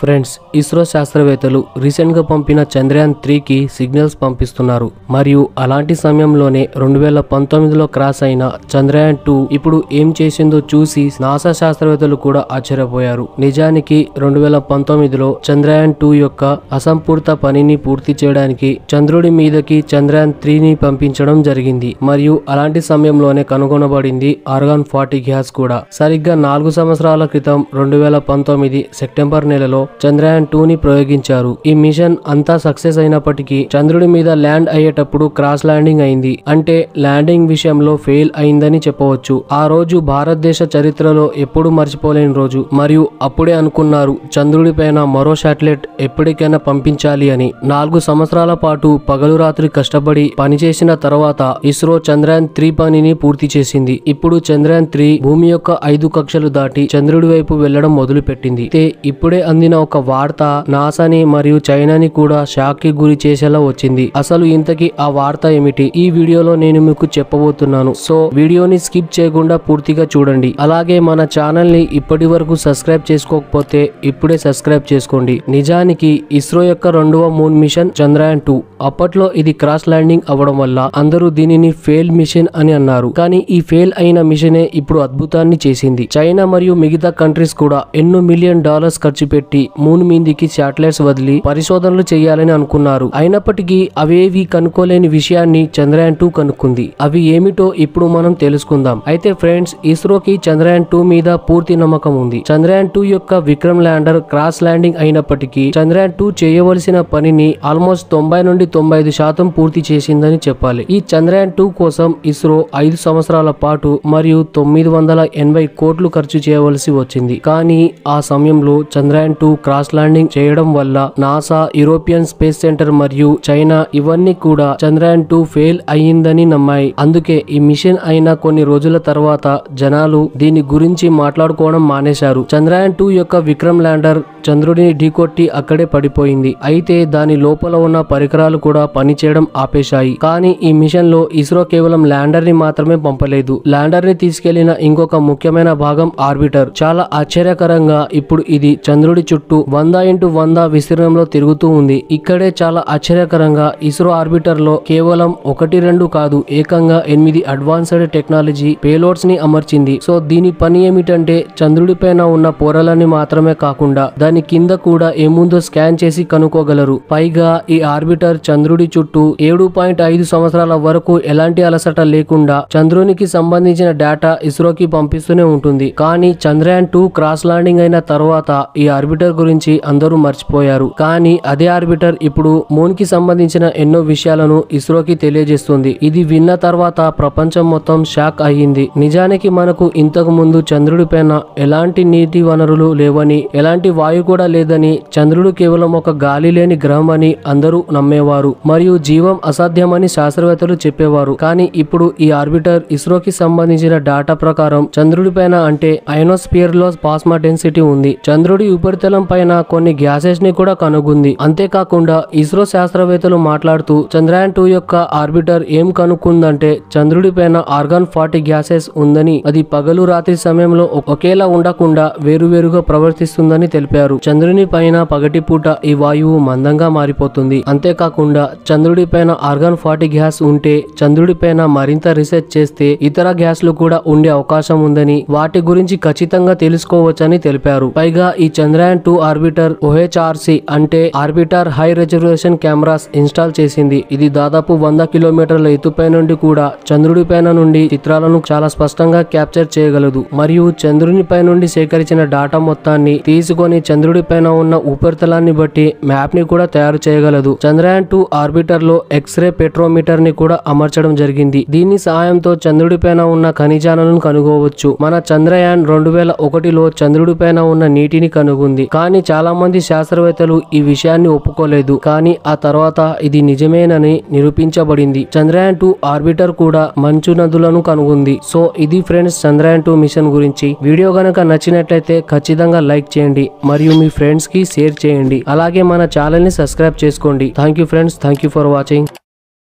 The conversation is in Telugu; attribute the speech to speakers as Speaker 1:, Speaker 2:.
Speaker 1: ఫ్రెండ్స్ ఇస్రో శాస్త్రవేత్తలు రీసెంట్గా పంపిన చంద్రయాన్ త్రీకి సిగ్నల్స్ పంపిస్తున్నారు. మరియు అలాంటి సమయంలోనే రెండు వేల పంతొమ్మిదిలో క్రాస్ అయిన చంద్రయాన్ టూ ఇప్పుడు ఏం చేసిందో చూసి నాసా శాస్త్రవేత్తలు కూడా ఆశ్చర్యపోయారు. నిజానికి రెండు వేల పంతొమ్మిదిలో చంద్రయాన్ టూ యొక్క అసంపూర్త పనిని పూర్తి చేయడానికి చంద్రుడి మీదకి చంద్రయాన్ త్రీని పంపించడం జరిగింది. మరియు అలాంటి సమయంలోనే కనుగొనబడింది ఆర్గాన్ ఫార్టీ గ్యాస్ కూడా. సరిగ్గా నాలుగు సంవత్సరాల క్రితం రెండు వేల పంతొమ్మిది సెప్టెంబర్ నెలలో చంద్రయాన్ టూ ని ప్రయోగించారు. ఈ మిషన్ అంతా సక్సెస్ అయినప్పటికీ చంద్రుడి మీద ల్యాండ్ అయ్యేటప్పుడు క్రాస్ ల్యాండింగ్ అయింది. అంటే ల్యాండింగ్ విషయంలో ఫెయిల్ అయిందని చెప్పవచ్చు. ఆ రోజు భారతదేశ చరిత్రలో ఎప్పుడు మర్చిపోలేని రోజు. మరియు అప్పుడే అనుకున్నారు చంద్రుడి పైన మరో శాటిలైట్ ఎప్పటికైనా పంపించాలి అని. నాలుగు సంవత్సరాల పాటు పగలు రాత్రి కష్టపడి పనిచేసిన తర్వాత ఇస్రో చంద్రయాన్ త్రీ పనిని పూర్తి చేసింది. ఇప్పుడు చంద్రయాన్ త్రీ భూమి యొక్క ఐదు కక్షలు దాటి చంద్రుడి వైపు వెళ్ళడం మొదలుపెట్టింది. అయితే ఇప్పుడే అందిన ఒక వార్త నాసాని మరియు చైనాని కూడా షాక్కి గురి చేసేలా వచ్చింది. అసలు ఇంతకీ ఆ వార్త ఏమిటి? ఈ వీడియోలో నేను మీకు చెప్పబోతున్నాను. సో వీడియోని స్కిప్ చేయకుండా పూర్తిగా చూడండి. అలాగే మన ఛానల్ని ఇప్పటి వరకు సబ్స్క్రైబ్ చేసుకోకపోతే ఇప్పుడే సబ్స్క్రైబ్ చేసుకోండి. నిజానికి ఇస్రో యొక్క రెండవ మూన్ మిషన్ చంద్రయాన్ టూ. అప్పట్లో ఇది క్రాస్ ల్యాండింగ్ అవ్వడం వల్ల అందరూ దీనిని ఫెయిల్ మిషన్ అని అన్నారు. కానీ ఈ ఫెయిల్ అయిన మిషనే ఇప్పుడు అద్భుతాన్ని చేసింది. చైనా మరియు మిగతా కంట్రీస్ కూడా ఎన్నో మిలియన్ డాలర్స్ ఖర్చు పెట్టి మూన్ మీందికి శాటిలైట్స్ వదిలి పరిశోధనలు చేయాలని అనుకున్నారు. అయినప్పటికీ అవేవి కనుక్కోలేని విషయాన్ని చంద్రయాన్ టూ కనుక్కుంది. అవి ఏమిటో ఇప్పుడు మనం తెలుసుకుందాం. అయితే ఫ్రెండ్స్ ఇస్రోకి చంద్రయాన్ టూ మీద పూర్తి నమ్మకం ఉంది. చంద్రయాన్ టూ యొక్క విక్రమ్ ల్యాండర్ క్రాస్ ల్యాండింగ్ అయినప్పటికీ చంద్రయాన్ టూ చేయవలసిన పనిని ఆల్మోస్ట్ తొంభై నుండి తొంభై ఐదు శాతం పూర్తి చేసిందని చెప్పాలి. ఈ చంద్రయాన్ టూ కోసం ఇస్రో ఐదు సంవత్సరాల పాటు మరియు తొమ్మిది వందల ఎనభై కోట్లు ఖర్చు చేయవలసి వచ్చింది. కానీ ఆ సమయంలో చంద్రయాన్ టూ క్రాస్ ల్యాండింగ్ చేయడం వల్ల నాసా యూరోపియన్ స్పేస్ సెంటర్ మరియు చైనా ఇవన్నీ కూడా చంద్రయాన్ టూ ఫెయిల్ అయ్యిందని నమ్మాయి. అందుకే ఈ మిషన్ అయిన కొన్ని రోజుల తర్వాత జనాలు దీని గురించి మాట్లాడుకోవడం మానేశారు. చంద్రయాన్ టూ యొక్క విక్రమ్ ల్యాండర్ చంద్రుడిని ఢీకొట్టి అక్కడే పడిపోయింది. అయితే దాని లోపల ఉన్న పరికరాలు కూడా పనిచేయడం ఆపేశాయి. కానీ ఈ మిషన్లో ఇస్రో కేవలం ల్యాండర్ని మాత్రమే పంపలేదు. ల్యాండర్ని తీసుకెళ్ళిన ఇంకొక ముఖ్యమైన భాగం ఆర్బిటర్. చాలా ఆశ్చర్యకరంగా ఇప్పుడు ఇది చంద్రుడి చుట్టూ వంద ఇంటూ వంద విస్తీర్ణంలో తిరుగుతూ ఉంది. ఇక్కడే చాలా ఆశ్చర్యకరంగా ఇస్రో ఆర్బిటర్లో కేవలం ఒకటి రెండు కాదు ఏకంగా ఎనిమిది అడ్వాన్స్డ్ టెక్నాలజీ పేలోడ్స్ని అమర్చింది. సో దీని పని ఏమిటంటే చంద్రుడి పైన ఉన్న పొరలని మాత్రమే కాకుండా దాని కింద కూడా ఏముందో స్కాన్ చేసి కనుక్కోగలరు. పైగా ఈ ఆర్బిటర్ చంద్రుడి చుట్టూ ఏడు పాయింట్ ఐదు సంవత్సరాల వరకు ఎలాంటి అలసట లేకుండా చంద్రునికి సంబంధించిన డేటా ఇస్రోకి పంపిస్తూనే ఉంటుంది. కానీ చంద్రయాన్ టూ క్రాస్ ల్యాండింగ్ అయిన తర్వాత ఈ ఆర్బిటర్ గురించి అందరూ మర్చిపోయారు. కానీ అదే ఆర్బిటర్ ఇప్పుడు మూన్కి సంబంధించిన ఎన్నో విషయాలను ఇస్రోకి తెలియజేస్తుంది. ఇది విన్న తర్వాత ప్రపంచం మొత్తం షాక్ అయ్యింది. నిజానికి మనకు ఇంతకు ముందు చంద్రుడి పైన ఎలాంటి నీటి వనరులు లేవని ఎలాంటి వాయు కూడా లేదని చంద్రుడు కేవలం ఒక గాలి లేని గ్రహం అని అందరూ నమ్మేవారు. మరియు జీవం అసాధ్యమని శాస్త్రవేత్తలు చెప్పేవారు. కానీ ఇప్పుడు ఈ ఆర్బిటర్ ఇస్రోకి సంబంధించిన డేటా ప్రకారం చంద్రుడి పైన అంటే అయనోస్పియర్లో పాస్మా డెన్సిటీ ఉంది. చంద్రుడి ఉపరితలం పైన కొన్ని గ్యాసెస్ని కూడా కనుగొంది. అంతేకాకుండా ఇస్రో శాస్త్రవేత్తలు మాట్లాడుతూ చంద్రయాన్ టూ యొక్క ఆర్బిటర్ ఏం కనుక్కుందంటే చంద్రుడి పైన ఆర్గాన్ ఫార్టీ గ్యాసెస్ ఉందని అది పగలు రాత్రి సమయంలో ఒకేలా ఉండకుండా వేరువేరుగా ప్రవర్తిస్తుందని తెలిపారు. చంద్రుని పైన పగటి పూట ఈ వాయువు మందంగా మారిపోతుంది. అంతేకాకుండా చంద్రుడి పైన ఆర్గాన్ ఫార్టీ గ్యాస్ ఉంటే చంద్రుడి పైన మరింత రీసెర్చ్ చేస్తే ఇతర గ్యాస్లు కూడా ఉండే అవకాశం ఉందని వాటి గురించి ఖచ్చితంగా తెలుసుకోవచ్చని తెలిపారు. పైగా ఈ చంద్రయాన్ టూ ఆర్బిటర్ ఓహెచ్ఆర్సి అంటే orbiter high reservation cameras install చేసింది. ఇది దాదాపు వంద కిలోమీటర్ల ఎత్తుపై నుండి కూడా చంద్రుడి పైన నుండి చిత్రాలను చాలా స్పష్టంగా క్యాప్చర్ చేయగలదు. మరియు చంద్రుని పై నుండి సేకరించిన డాటా మొత్తాన్ని తీసుకొని చంద్రుడి పైన ఉన్న ఉపరితలాన్ని బట్టి మ్యాప్ని కూడా తయారు చేయగలదు. చంద్రయాన్ టూ ఆర్బిటర్లో ఎక్స్రే పెట్రోమీటర్ని కూడా అమర్చడం జరిగింది. దీని సహాయంతో చంద్రుడి పైన ఉన్న ఖనిజాలను కనుగోవచ్చు. మన చంద్రయాన్ రెండు వేల ఒకటిలో చంద్రుడి పైన ఉన్న నీటిని కనుగొంది. కానీ చాలా మంది శాస్త్రవేత్తలు ఈ విషయాన్ని ఒప్పుకోలేదు. కానీ ఆ తర్వాత ఇది నిజమేనని నిరూపించబడింది. చంద్రయాన్ టూ ఆర్బిటర్ కూడా మంచు నదులను కనుగొంది. సో ఇది ఫ్రెండ్స్ చంద్రయాన్ టూ మిషన్ గురించి. వీడియో గనక నచ్చినట్లయితే ఖచ్చితంగా లైక్ చేయండి. మరియు మీ ఫ్రెండ్స్కి షేర్ చేయండి. అలాగే మన ఛానల్ని సబ్స్క్రైబ్ చేసుకోండి. Thank you friends. Thank you for watching.